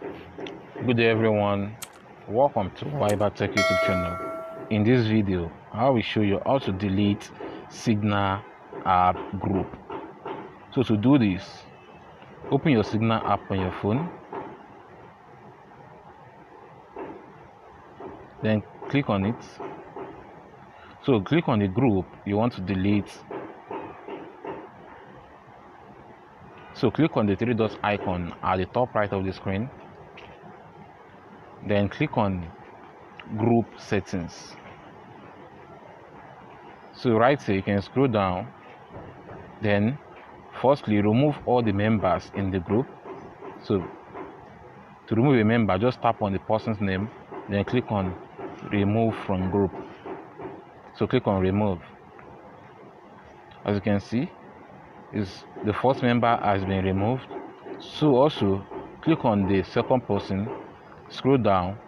Good day everyone, welcome to Ybal Tech YouTube channel. In this video, I will show you how to delete Signal app group. So to do this, open your Signal app on your phone. Then click on it. So click on the group you want to delete. So click on the three dots icon at the top right of the screen then click on group settings. So right here you can scroll down. Then firstly remove all the members in the group. So to remove a member just tap on the person's name then click on remove from group. So click on remove. As you can see is the first member has been removed. So also click on the second person scroll down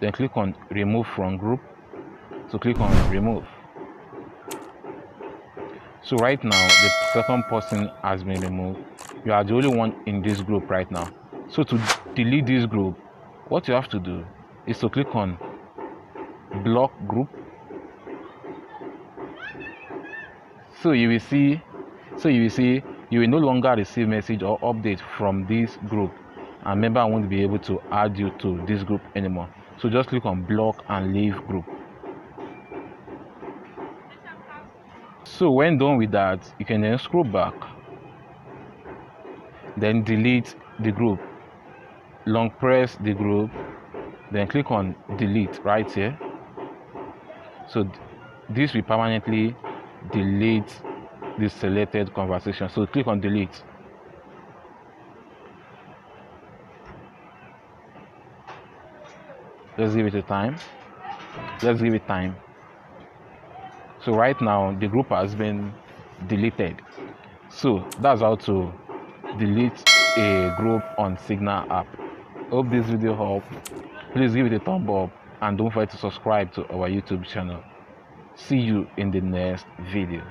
then click on remove from group so click on remove. So right now the second person has been removed. You are the only one in this group right now. So to delete this group what you have to do is to click on block group. So you will see so you will see you will no longer receive message or update from this group and member won't be able to add you to this group anymore. So just click on block and leave group. So when done with that you can then scroll back then delete the group. Long press the group then click on delete right here. So this will permanently delete the selected conversation. So click on delete let's give it a time. Let's give it time. So right now the group has been deleted. So that's how to delete a group on signal app. Hope this video helped. Please give it a thumb up and don't forget to subscribe to our youtube channel. See you in the next video